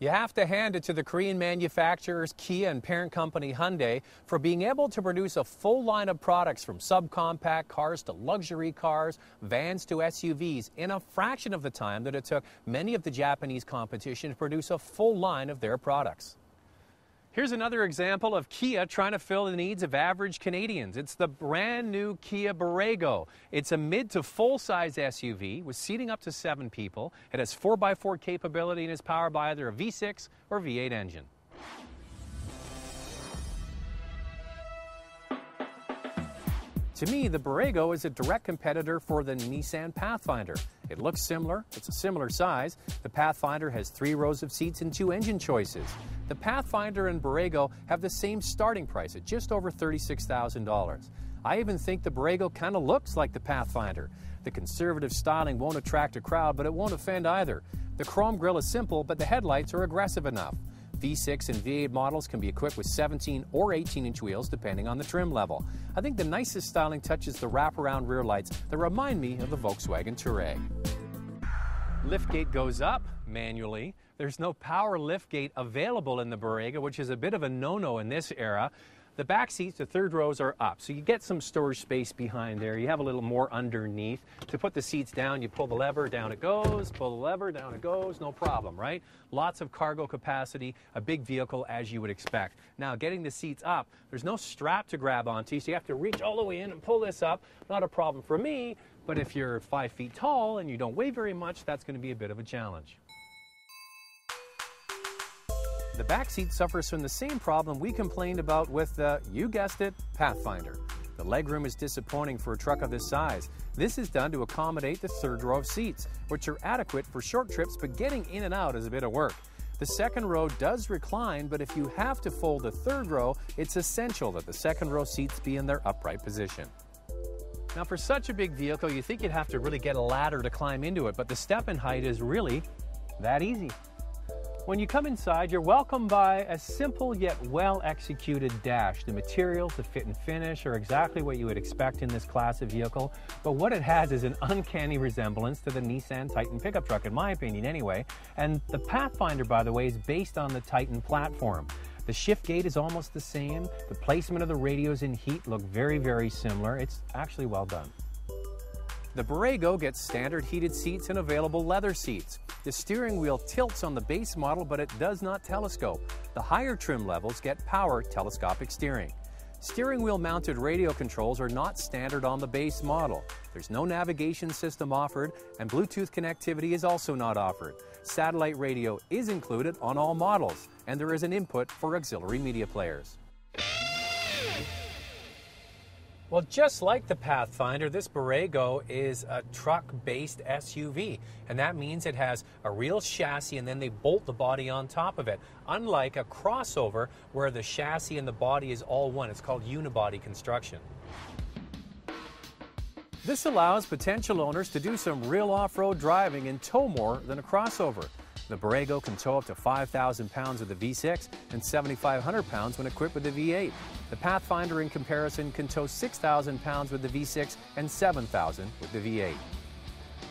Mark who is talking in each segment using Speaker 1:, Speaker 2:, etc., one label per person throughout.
Speaker 1: You have to hand it to the Korean manufacturers Kia and parent company Hyundai for being able to produce a full line of products from subcompact cars to luxury cars, vans to SUVs in a fraction of the time that it took many of the Japanese competition to produce a full line of their products. Here's another example of Kia trying to fill the needs of average Canadians. It's the brand new Kia Borrego. It's a mid to full size SUV with seating up to seven people. It has 4x4 capability and is powered by either a V6 or V8 engine. To me, the Borrego is a direct competitor for the Nissan Pathfinder. It looks similar, it's a similar size. The Pathfinder has three rows of seats and two engine choices. The Pathfinder and Borrego have the same starting price at just over $36,000. I even think the Borrego kind of looks like the Pathfinder. The conservative styling won't attract a crowd, but it won't offend either. The chrome grille is simple, but the headlights are aggressive enough. V6 and V8 models can be equipped with 17 or 18 inch wheels depending on the trim level. I think the nicest styling touches the wraparound rear lights that remind me of the Volkswagen Touareg. Liftgate goes up manually. There's no power liftgate available in the Borrego, which is a bit of a no-no in this era. The back seats, the third rows are up, so you get some storage space behind there. You have a little more underneath. To put the seats down, you pull the lever, down it goes, pull the lever, down it goes, no problem, right? Lots of cargo capacity, a big vehicle as you would expect. Now, getting the seats up, there's no strap to grab onto, so you have to reach all the way in and pull this up. Not a problem for me, but if you're five feet tall and you don't weigh very much, that's going to be a bit of a challenge. The back seat suffers from the same problem we complained about with the, you guessed it, Pathfinder. The legroom is disappointing for a truck of this size. This is done to accommodate the third row of seats, which are adequate for short trips, but getting in and out is a bit of work. The second row does recline, but if you have to fold the third row, it's essential that the second row seats be in their upright position. Now, for such a big vehicle, you think you'd have to really get a ladder to climb into it, but the step in height is really that easy. When you come inside, you're welcomed by a simple yet well executed dash. The materials, the fit and finish are exactly what you would expect in this class of vehicle, but what it has is an uncanny resemblance to the Nissan Titan pickup truck, in my opinion, anyway. And the Pathfinder, by the way, is based on the Titan platform. The shift gate is almost the same. The placement of the radios in heat look very, very similar. It's actually well done. The Borrego gets standard heated seats and available leather seats. The steering wheel tilts on the base model, but it does not telescope. The higher trim levels get power telescopic steering. Steering wheel mounted radio controls are not standard on the base model. There's no navigation system offered, and Bluetooth connectivity is also not offered. Satellite radio is included on all models, and there is an input for auxiliary media players. Well, just like the Pathfinder, this Borrego is a truck-based SUV, and that means it has a real chassis and then they bolt the body on top of it, unlike a crossover where the chassis and the body is all one. It's called unibody construction. This allows potential owners to do some real off-road driving and tow more than a crossover. The Borrego can tow up to 5,000 pounds with the V6 and 7,500 pounds when equipped with the V8. The Pathfinder, in comparison, can tow 6,000 pounds with the V6 and 7,000 with the V8.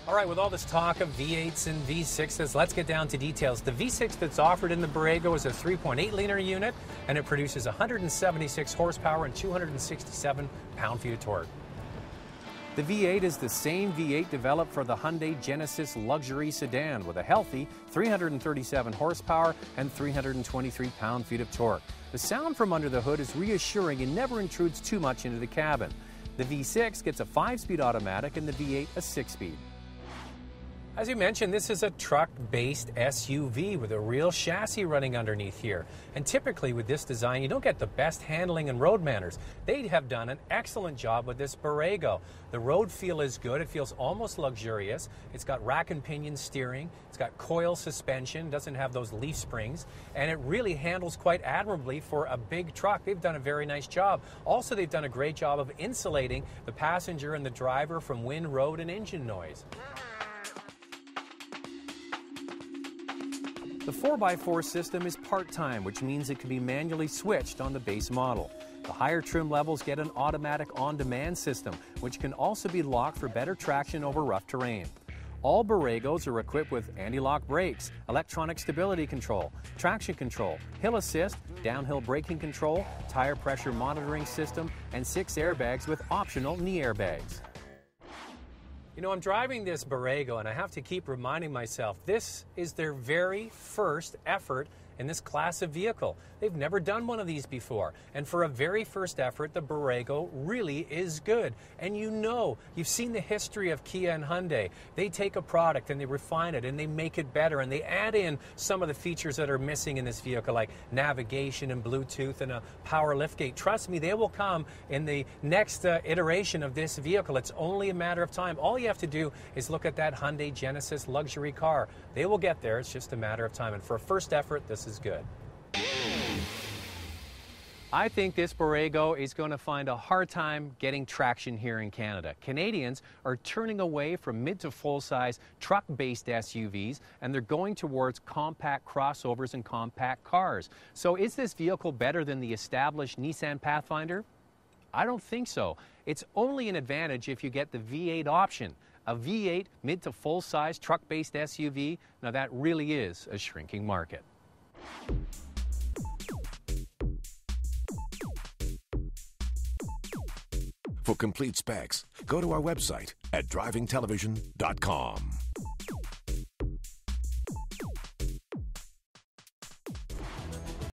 Speaker 1: All right, with all this talk of V8s and V6s, let's get down to details. The V6 that's offered in the Borrego is a 3.8 liter unit, and it produces 176 horsepower and 267 pound-feet of torque. The V8 is the same V8 developed for the Hyundai Genesis luxury sedan with a healthy 337 horsepower and 323 pound-feet of torque. The sound from under the hood is reassuring and never intrudes too much into the cabin. The V6 gets a 5-speed automatic and the V8 a 6-speed. As you mentioned, this is a truck-based SUV with a real chassis running underneath here. And typically with this design, you don't get the best handling and road manners. They have done an excellent job with this Borrego. The road feel is good. It feels almost luxurious. It's got rack and pinion steering. It's got coil suspension, doesn't have those leaf springs, and it really handles quite admirably for a big truck. They've done a very nice job. Also, they've done a great job of insulating the passenger and the driver from wind, road, and engine noise. The 4x4 system is part-time, which means it can be manually switched on the base model. The higher trim levels get an automatic on-demand system, which can also be locked for better traction over rough terrain. All Borregos are equipped with anti-lock brakes, electronic stability control, traction control, hill assist, downhill braking control, tire pressure monitoring system, and six airbags with optional knee airbags. You know, I'm driving this Borrego and I have to keep reminding myself this is their very first effort in this class of vehicle. They've never done one of these before. And for a very first effort, the Borrego really is good. And you know, you've seen the history of Kia and Hyundai. They take a product and they refine it and they make it better and they add in some of the features that are missing in this vehicle, like navigation and Bluetooth and a power liftgate. Trust me, they will come in the next uh, iteration of this vehicle. It's only a matter of time. All you have to do is look at that Hyundai Genesis luxury car. They will get there. It's just a matter of time. And for a first effort, this is good. I think this Borrego is going to find a hard time getting traction here in Canada. Canadians are turning away from mid to full size truck based SUVs and they're going towards compact crossovers and compact cars. So, is this vehicle better than the established Nissan Pathfinder? I don't think so. It's only an advantage if you get the V8 option. A V8 mid to full size truck based SUV, now that really is a shrinking market.
Speaker 2: For complete specs, go to our website at drivingtelevision.com.